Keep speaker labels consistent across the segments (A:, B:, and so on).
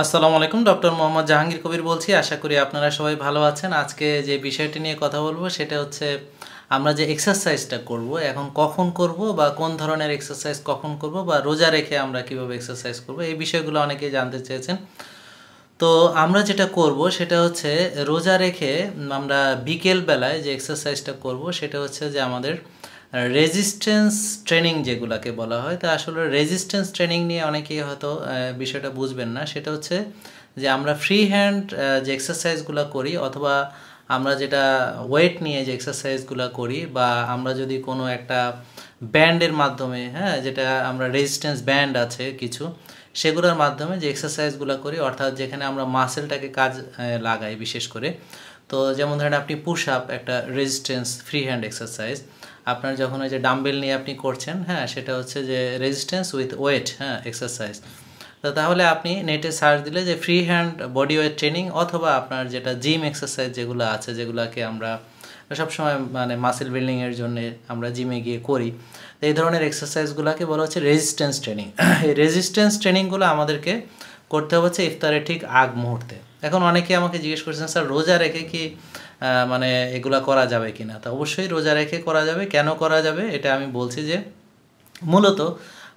A: আসসালামু আলাইকুম, ডক্টর মোহাম্মদ জাহাঙ্গীর কবির বলছি। আশা করি আপনারা সবাই ভালো আছেন। আজকে যে বিষয়টি নিয়ে কথা বলব সেটা হচ্ছে আমরা যে এক্সারসাইজটা করব, এখন কখন করব বা কোন ধরনের এক্সারসাইজ কখন করব বা রোজা রেখে আমরা কীভাবে এক্সারসাইজ করব, এই বিষয়গুলো অনেকেই জানতে চেয়েছেন। তো আমরা যেটা করব সেটা হচ্ছে রোজা রেখে আমরা বিকেল বেলায় যে এক্সারসাইজটা করব সেটা হচ্ছে যে আমাদের রেজিস্ট্যান্স ট্রেনিং যেগুলোকে বলা হয়, তা আসলে রেজিস্ট্যান্স ট্রেনিং নিয়ে অনেকেই হয়তো বিষয়টা বুঝবেন না। সেটা হচ্ছে যে আমরা ফ্রি হ্যান্ড যে এক্সারসাইজগুলো করি অথবা আমরা যেটা ওয়েট নিয়ে যে এক্সারসাইজগুলো করি বা আমরা যদি কোনো একটা ব্যান্ডের মাধ্যমে হ্যাঁ যেটা আমরা রেজিস্ট্যান্স ব্যান্ড আছে কিছু, সেগুলোর মাধ্যমে যে এক্সারসাইজগুলো করি, অর্থাৎ যেখানে আমরা মাসেলটাকে কাজ লাগাই বিশেষ করে। তো যেমন ধরেন আপনি পুশ আপ একটা রেজিস্ট্যান্স ফ্রি হ্যান্ড এক্সারসাইজ আপনার যখন ওই যে ডাম্বেল নিয়ে আপনি করছেন হ্যাঁ সেটা হচ্ছে যে রেজিস্ট্যান্স উইথ ওয়েট হ্যাঁ এক্সারসাইজ তো তাহলে আপনি নেটে সার্চ দিলে যে free hand body weight training অথবা আপনার যেটা জিম এক্সারসাইজ যেগুলো আছে, যেগুলোকে আমরা সবসময় মানে মাসেল বিল্ডিংয়ের জন্য আমরা জিমে গিয়ে করি, তো এই ধরনের এক্সারসাইজগুলোকে বলা হচ্ছে রেজিস্ট্যান্স ট্রেনিং এই রেজিস্ট্যান্স ট্রেনিংগুলো আমাদেরকে করতে হচ্ছে ইফতারের ঠিক আগ মুহূর্তে। এখন অনেকে আমাকে জিজ্ঞেস করছেন, স্যার, রোজা রেখে কি মানে এগুলা করা যাবে কি না তো অবশ্যই রোজা রেখে করা যাবে। কেন করা যাবে? এটা আমি বলছি যে, মূলত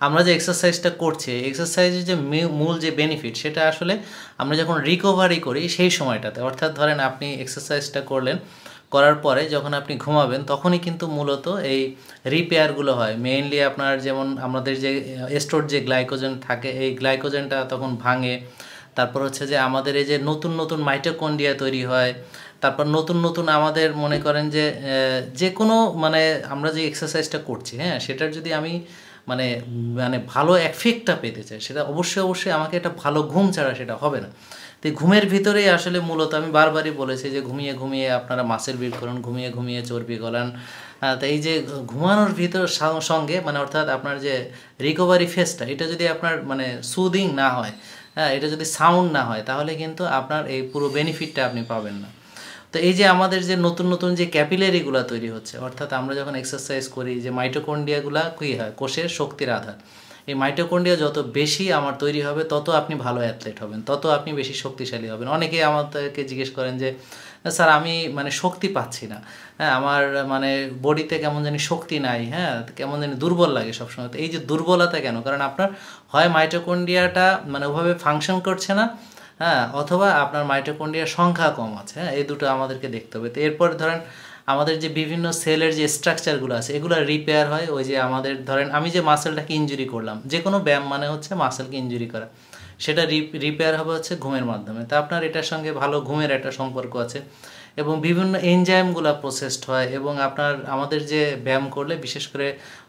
A: আমরা যে এক্সারসাইজটা করছি এক্সারসাইজের যে মূল যে বেনিফিট সেটা আসলে আমরা যখন রিকভারি করি সেই সময়টাতে, অর্থাৎ ধরেন আপনি এক্সারসাইজটা করলেন, করার পরে যখন আপনি ঘুমাবেন, তখনই কিন্তু মূলত এই রিপেয়ারগুলো হয়। মেইনলি আপনার যেমন আমাদের যে স্টোর যে গ্লাইকোজেন থাকে, এই গ্লাইকোজেনটা তখন ভাঙে তারপর হচ্ছে যে আমাদের এই যে নতুন নতুন মাইটোকন্ডিয়া তৈরি হয়। তারপর নতুন নতুন আমাদের মনে করেন যে যে কোনো মানে আমরা যে এক্সারসাইজটা করছি হ্যাঁ সেটার যদি আমি মানে মানে ভালো এফেক্টটা পেতে চাই, সেটা অবশ্যই অবশ্যই আমাকে একটা ভালো ঘুম ছাড়া সেটা হবে না। তো ঘুমের ভিতরেই আসলে মূলত আমি বারবারই বলেছি যে ঘুমিয়ে ঘুমিয়ে আপনারা মাছের বিল্ড করুন, ঘুমিয়ে ঘুমিয়ে চর্বি গলান। তো এই যে ঘুমানোর ভিতর সঙ্গে মানে অর্থাৎ আপনার যে রিকভারি ফেসটা এটা যদি আপনার মানে সুদিং না হয় হ্যাঁ এটা যদি সাউন্ড না হয়, তাহলে কিন্তু আপনার এই পুরো বেনিফিটটা আপনি পাবেন না। তো এই যে আমাদের যে নতুন নতুন যে ক্যাপিলারিগুলো তৈরি হচ্ছে, অর্থাৎ আমরা যখন এক্সারসাইজ করি, যে মাইটোকন্ডিয়াগুলো কী হয়? কোষের শক্তির আধার। এই মাইটোকন্ডিয়া যত বেশি আমার তৈরি হবে, তত আপনি ভালো অ্যাথলেট হবেন, তত আপনি বেশি শক্তিশালী হবেন। অনেকেই আমাদেরকে জিজ্ঞেস করেন যে স্যার, আমি মানে শক্তি পাচ্ছি না। হ্যাঁ আমার মানে বডিতে কেমন জানি শক্তি নাই হ্যাঁ কেমন জানি দুর্বল লাগে সবসময়। তো এই যে দুর্বলতা কেন? কারণ আপনার হয় মাইটোকন্ডিয়াটা মানে ওভাবে ফাংশন করছে না হ্যাঁ অথবা আপনার মাইটোকন্ড্রিয়ার সংখ্যা কম আছে হ্যাঁ এই দুটো আমাদেরকে দেখতে হবে। তো এরপর ধরেন আমাদের যে বিভিন্ন সেলের যে স্ট্রাকচারগুলো আছে, এগুলো রিপেয়ার হয় ওই যে আমাদের ধরেন আমি যে মাসেলটাকে ইঞ্জুরি করলাম, যে কোনো ব্যায়াম মানে হচ্ছে মাসেলকে ইঞ্জুরি করা। সেটা রিপেয়ার হবে হচ্ছে ঘুমের মাধ্যমে। তা আপনার এটার সঙ্গে ভালো ঘুমের একটা সম্পর্ক আছে এবং বিভিন্ন এনজাইমগুলো প্রসেসড হয় এবং আপনার, আমাদের যে ব্যায়াম করলে বিশেষ করে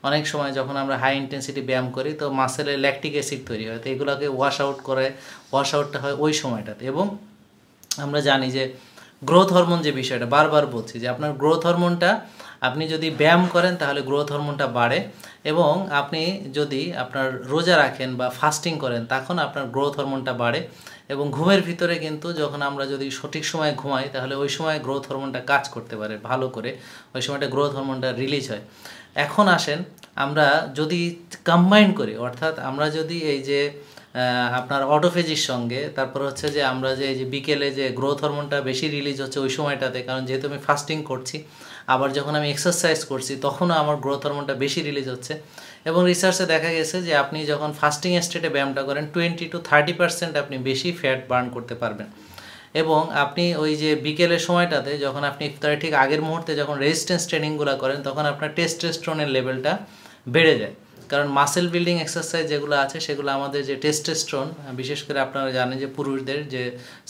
A: অনেক সময় যখন আমরা হাই ইন্টেন্সিটি ব্যায়াম করি, তো মাসেলে ল্যাকটিক অ্যাসিড তৈরি হয়, তো এগুলোকে ওয়াশ আউট করে ওয়াশ আউটটা হয় ওই সময়টাতে। এবং আমরা জানি যে গ্রোথ হরমোন যে বিষয়টা, বারবার বলছি যে আপনার গ্রোথ হরমোনটা আপনি যদি ব্যায়াম করেন তাহলে গ্রোথ হরমোনটা বাড়ে এবং আপনি যদি আপনার রোজা রাখেন বা ফাস্টিং করেন তখন আপনার গ্রোথ হরমোনটা বাড়ে এবং ঘুমের ভিতরে কিন্তু যখন আমরা যদি সঠিক সময়ে ঘুমাই তাহলে ওই সময় গ্রোথ হরমোনটা কাজ করতে পারে ভালো করে, ওই সময়টা গ্রোথ হরমোনটা রিলিজ হয়। এখন আসেন, আমরা যদি কম্বাইন করি, অর্থাৎ আমরা যদি এই যে আপনার অটোফেজির সঙ্গে। তারপর হচ্ছে যে আমরা যে বিকেলে যে গ্রোথ হরমোনটা বেশি রিলিজ হচ্ছে ওই সময়টাতে, কারণ যেহেতু আমি ফাস্টিং করছি, আবার যখন আমি এক্সারসাইজ করছি, তখনও আমার গ্রোথ হরমোনটা বেশি রিলিজ হচ্ছে। এবং রিসার্চে দেখা গেছে যে আপনি যখন ফাস্টিং স্টেটে ব্যায়ামটা করেন টোয়েন্টি টু থার্টি পার্সেন্ট আপনি বেশি ফ্যাট বার্ন করতে পারবেন। এবং আপনি ওই যে বিকেলের সময়টাতে যখন আপনি ইফতারের ঠিক আগের মুহূর্তে যখন রেজিস্ট্যান্স ট্রেনিংগুলো করেন, তখন আপনার টেস্টোস্টেরনের লেভেলটা বেড়ে যায়। কারণ মাসেল বিল্ডিং এক্সারসাইজ যেগুলো আছে, সেগুলো আমাদের যে টেস্টোস্টেরন বিশেষ করে আপনারা জানেন যে পুরুষদের যে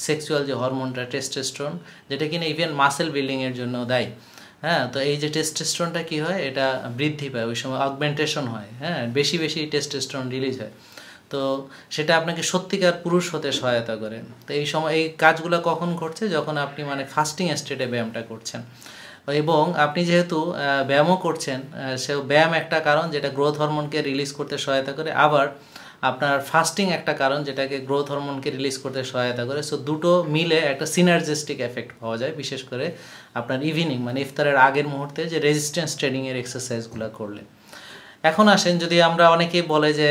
A: সেক্সুয়াল যে হরমোনটা টেস্টোস্টেরন যেটা কিনা ইভেন মাসেল বিল্ডিংয়ের জন্য দেয়। হ্যাঁ তো এই যে টেস্টোস্টেরনটা কি হয়? এটা বৃদ্ধি পায়, ওই সময় অগমেন্টেশন হয়। হ্যাঁ বেশি বেশি টেস্টোস্টেরন রিলিজ হয়। তো সেটা আপনাকে সত্যিকার পুরুষ হতে সহায়তা করে। তো এই সময় এই কাজগুলো কখন ঘটছে? যখন আপনি মানে ফাস্টিং স্টেটে ব্যায়ামটা করছেন। এবং আপনি যেহেতু ব্যায়ামও করছেন সে ব্যায়াম একটা কারণ যেটা গ্রোথ হরমোনকে রিলিজ করতে সহায়তা করে। আবার আপনার ফাস্টিং একটা কারণ যেটাকে গ্রোথ হরমোনকে রিলিজ করতে সহায়তা করে। সো দুটো মিলে একটা সিনার্জিস্টিক এফেক্ট পাওয়া যায়, বিশেষ করে আপনার ইভিনিং মানে ইফতারের আগের মুহূর্তে যে রেজিস্ট্যান্স ট্রেনিংয়ের এক্সারসাইজগুলো করলে। এখন আসেন, যদি আমরা অনেকেই বলে যে,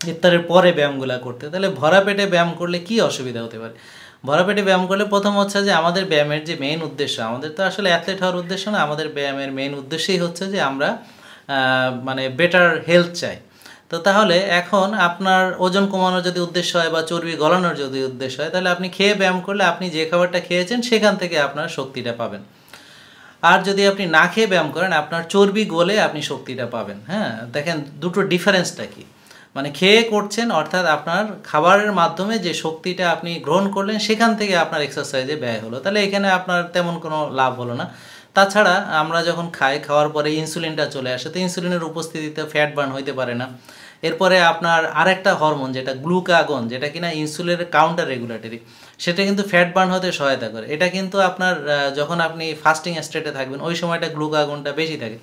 A: ইফতারের পরে ব্যায়ামগুলো করতে, তাহলে ভরা পেটে ব্যায়াম করলে কি অসুবিধা হতে পারে? ভরা পেটে ব্যায়াম করলে প্রথম হচ্ছে যে আমাদের ব্যায়ামের যে মেইন উদ্দেশ্য, আমাদের তো আসলে অ্যাথলেট হওয়ার উদ্দেশ্য না, আমাদের ব্যায়ামের মেইন উদ্দেশ্যই হচ্ছে যে আমরা মানে বেটার হেলথ চাই। তো তাহলে এখন আপনার ওজন কমানোর যদি উদ্দেশ্য হয় বা চর্বি গলানোর যদি উদ্দেশ্য হয়, তাহলে আপনি খেয়ে ব্যায়াম করলে আপনি যে খাবারটা খেয়েছেন সেখান থেকে আপনার শক্তিটা পাবেন। আর যদি আপনি না খেয়ে ব্যায়াম করেন, আপনার চর্বি গলে আপনি শক্তিটা পাবেন। হ্যাঁ দেখেন দুটো ডিফারেন্সটা কি। মানে খেয়ে করছেন, অর্থাৎ আপনার খাবারের মাধ্যমে যে শক্তিটা আপনি গ্রহণ করলেন, সেখান থেকে আপনার এক্সারসাইজে ব্যয় হলো। তাহলে এখানে আপনার তেমন কোনো লাভ হলো না। তাছাড়া আমরা যখন খাই, খাওয়ার পরে ইনসুলিনটা চলে আসে, তো ইনসুলিনের উপস্থিতিতে ফ্যাট বার্ন হইতে পারে না। এরপরে আপনার আরেকটা হরমোন যেটা গ্লুকাগন যেটা কিনা ইনসুলিনের কাউন্টার রেগুলেটরি সেটা কিন্তু ফ্যাট বার্ন হতে সহায়তা করে। এটা কিন্তু আপনার যখন আপনি ফাস্টিং স্টেটে থাকবেন, ওই সময়টা গ্লুকাগনটা বেশি থাকে।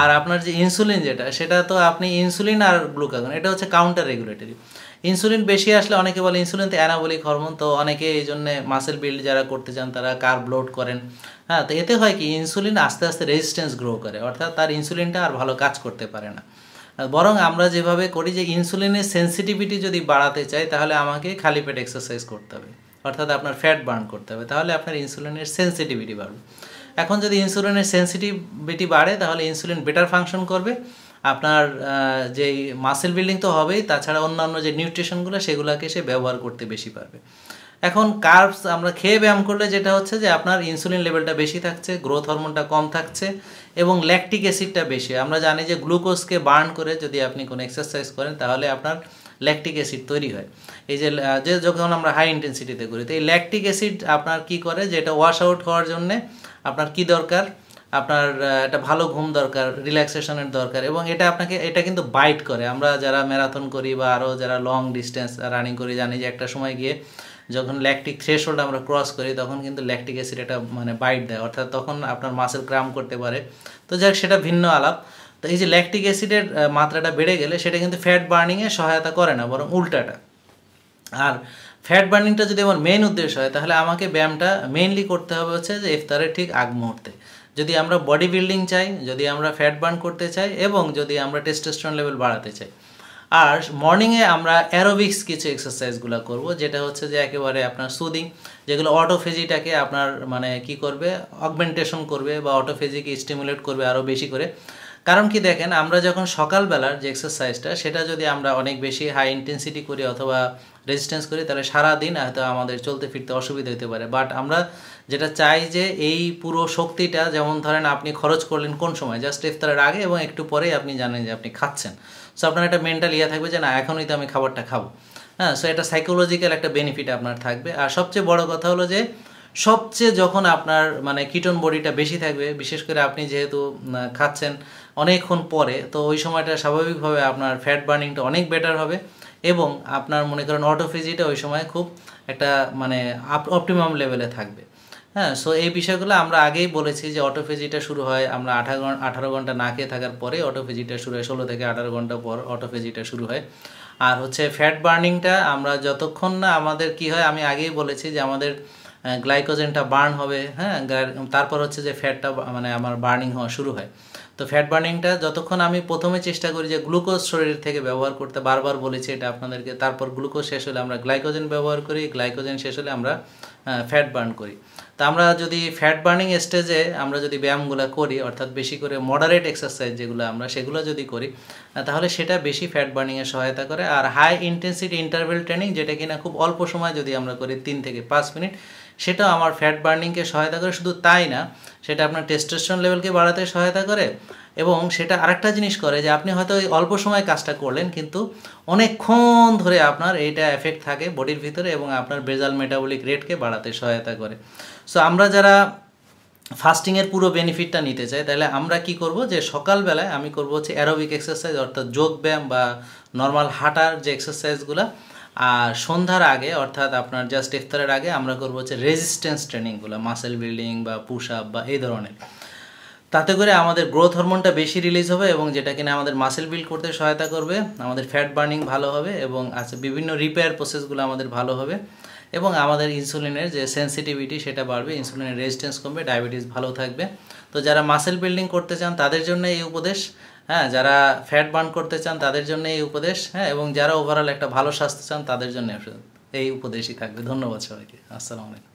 A: আর আপনার যে ইনসুলিন যেটা, সেটা তো আপনি ইনসুলিন আর গ্লুকাগন এটা হচ্ছে কাউন্টার রেগুলেটরি ইনসুলিন বেশি আসলে অনেকে বলে ইনসুলিন তো অ্যানাবলিক হরমোন তো অনেকে এই জন্য মাসেল বিল্ড যারা করতে চান, তারা কার ব্লোড করেন। হ্যাঁ তো এতে হয় কি ইনসুলিন আস্তে আস্তে রেজিস্ট্যান্স গ্রো করে, অর্থাৎ তার ইনসুলিনটা আর ভালো কাজ করতে পারে না। বরং আমরা যেভাবে করি যে ইনসুলিনের সেন্সিটিভিটি যদি বাড়াতে চাই, তাহলে আমাকে খালি পেট এক্সারসাইজ করতে হবে, অর্থাৎ আপনার ফ্যাট বার্ন করতে হবে, তাহলে আপনার ইনসুলিনের সেন্সিটিভিটি বাড়বে। এখন যদি ইনসুলিনের সেন্সিটিভিটি বাড়ে, তাহলে ইনসুলিন বেটার ফাংশন করবে। আপনার যেই মাসেল বিল্ডিং তো হবেই, তাছাড়া অন্যান্য যে নিউট্রিশনগুলো সেগুলোকে সে ব্যবহার করতে বেশি পারবে। এখন কার্বস আমরা খেয়ে ব্যায়াম করলে যেটা হচ্ছে যে, আপনার ইনসুলিন লেভেলটা বেশি থাকছে গ্রোথ হরমোনটা কম থাকছে, এবং ল্যাকটিক অ্যাসিডটা বেশি। আমরা জানি যে গ্লুকোজকে বার্ন করে যদি আপনি কোনো এক্সারসাইজ করেন, তাহলে আপনার ল্যাকটিক অ্যাসিড তৈরি হয়। এই যে যে যখন আমরা হাই ইন্টেন্সিটিতে করি, তো এই ল্যাকটিক অ্যাসিড আপনার কি করে? যে এটা ওয়াশ আউট হওয়ার জন্যে আপনার কি দরকার? আপনার একটা ভালো ঘুম দরকার রিল্যাক্সেশনের দরকার এবং এটা আপনাকে, এটা কিন্তু বাইট করে। আমরা যারা ম্যারাথন করি বা আরও যারা লং ডিস্টেন্স রানিং করি, জানি যে একটা সময় গিয়ে যখন ল্যাকটিক থ্রেশহোল্ড আমরা ক্রস করি, তখন কিন্তু ল্যাকটিক অ্যাসিড এটা মানে বাইট দেয়। অর্থাৎ তখন আপনার মাসেল ক্রাম করতে পারে। তো যাক সেটা ভিন্ন আলাপ। তো এই যে ল্যাকটিক অ্যাসিডের মাত্রাটা বেড়ে গেলে সেটা কিন্তু ফ্যাট বার্নিংয়ে সহায়তা করে না, বরং উল্টাটা। আর ফ্যাট বার্নিংটা যদি আমার মেইন উদ্দেশ্য হয়, তাহলে আমাকে ব্যায়ামটা মেইনলি করতে হবে হচ্ছে যে ইফতারের ঠিক আগ মুহূর্তে। যদি আমরা বডি বিল্ডিং চাই, যদি আমরা ফ্যাট বার্ন করতে চাই, এবং যদি আমরা টেস্টোস্টেরন লেভেল বাড়াতে চাই। আর মর্নিংয়ে আমরা অ্যারোবিক্স কিছু এক্সারসাইজগুলো করব, যেটা হচ্ছে যে একেবারে আপনার সুদিং যেগুলো অটোফেজিটাকে আপনার মানে কি করবে অগমেন্টেশন করবে বা অটোফেজিকে স্টিমুলেট করবে আরও বেশি করে। কারণ কি দেখেন, আমরা যখন সকালবেলার যে এক্সারসাইজটা সেটা যদি আমরা অনেক বেশি হাই ইন্টেন্সিটি করি অথবা রেজিস্ট্যান্স করি, তাহলে সারাদিন হয়তো আমাদের চলতে ফিরতে অসুবিধা হতে পারে। বাট আমরা যেটা চাই যে এই পুরো শক্তিটা, যেমন ধরেন আপনি খরচ করলেন কোন সময়? জাস্ট ইফতারের আগে এবং একটু পরেই আপনি জানেন যে আপনি খাচ্ছেন। সো আপনার একটা মেন্টাল ইয়ে থাকবে যে, না, এখনই তো আমি খাবারটা খাব। হ্যাঁ সো এটা সাইকোলজিক্যাল একটা বেনিফিট আপনার থাকবে। আর সবচেয়ে বড় কথা হলো যে, সবচেয়ে যখন আপনার মানে কিটন বডিটা বেশি থাকবে, বিশেষ করে আপনি যেহেতু খাচ্ছেন অনেকক্ষণ পরে, তো ওই সময়টা স্বাভাবিকভাবে আপনার ফ্যাট বার্নিংটা অনেক বেটার হবে এবং আপনার মনে করেন অটোফিজিটা ওই সময় খুব একটা মানে অপটিমাম লেভেলে থাকবে। হ্যাঁ সো এই বিষয়গুলো আমরা আগেই বলেছি যে অটোফেজিটা শুরু হয় আমরা আঠারো আঠারো ঘণ্টা না খেয়ে থাকার পরে অটোফেজিটা শুরু হয়, ষোলো থেকে আঠারো ঘণ্টা পর অটোফেজিটা শুরু হয়। আর হচ্ছে ফ্যাট বার্নিংটা আমরা যতক্ষণ না আমাদের কি হয়, আমি আগেই বলেছি যে আমাদের গ্লাইকোজেনটা বার্ন হবে হ্যাঁ তারপর হচ্ছে যে ফ্যাটটা মানে আমার বার্নিং হওয়া শুরু হয়। তো ফ্যাট বার্নিংটা যতক্ষণ আমি প্রথমে চেষ্টা করি যে গ্লুকোজ শরীর থেকে ব্যবহার করতে, বারবার বলেছি এটা আপনাদেরকে, তারপর গ্লুকোজ শেষ হলে আমরা গ্লাইকোজেন ব্যবহার করি গ্লাইকোজেন শেষ হলে আমরা ফ্যাট বার্ন করি। তা আমরা যদি ফ্যাট বার্নিং স্টেজে আমরা যদি ব্যায়ামগুলো করি, অর্থাৎ বেশি করে মডারেট এক্সারসাইজ যেগুলো আমরা, সেগুলো যদি করি তাহলে সেটা বেশি ফ্যাট বার্নিংয়ে সহায়তা করে। আর হাই ইন্টেন্সিটি ইন্টারভেল ট্রেনিং যেটা কিনা খুব অল্প সময় যদি আমরা করি, তিন থেকে পাঁচ মিনিট সেটাও আমার ফ্যাট বার্নিংকে সহায়তা করে, শুধু তাই না, সেটা আপনার টেস্টোস্টেরন লেভেলকে বাড়াতে সহায়তা করে এবং সেটা আরেকটা জিনিস করে যে আপনি হয়তো ওই অল্প সময় কাজটা করলেন, কিন্তু অনেকক্ষণ ধরে আপনার এইটা এফেক্ট থাকে বডির ভিতরে এবং আপনার বেজাল মেটাবলিক রেটকে বাড়াতে সহায়তা করে। সো আমরা যারা ফাস্টিংয়ের পুরো বেনিফিটটা নিতে চাই, তাহলে আমরা কি করব যে সকালবেলায় আমি করব হচ্ছে অ্যারোবিক এক্সারসাইজ অর্থাৎ যোগ ব্যায়াম বা নর্মাল হাঁটার যে এক্সারসাইজগুলো আর সন্ধ্যার আগে, অর্থাৎ আপনার জাস্ট ইফতারের আগে, আমরা করব হচ্ছে রেজিস্ট্যান্স ট্রেনিংগুলো মাসেল বিল্ডিং বা পুশ আপ বা এই ধরনের। তাতে করে আমাদের গ্রোথ হরমোনটা বেশি রিলিজ হবে এবং যেটা কিনা আমাদের মাসেল বিল্ড করতে সহায়তা করবে, আমাদের ফ্যাট বার্নিং ভালো হবে এবং আছে বিভিন্ন রিপেয়ার প্রসেসগুলো আমাদের ভালো হবে এবং আমাদের ইনসুলিনের যে সেন্সিটিভিটি সেটা বাড়বে ইনসুলিনের রেজিস্ট্যান্স কমবে ডায়াবেটিস ভালো থাকবে। তো যারা মাসেল বিল্ডিং করতে চান, তাদের জন্য এই উপদেশ। হ্যাঁ যারা ফ্যাট বার্ন করতে চান তাদের জন্য এই উপদেশ হ্যাঁ এবং যারা ওভারঅল একটা ভালো স্বাস্থ্য চান তাদের জন্য এই উপদেশই থাকবে। ধন্যবাদ সবাইকে। আসসালামু আলাইকুম।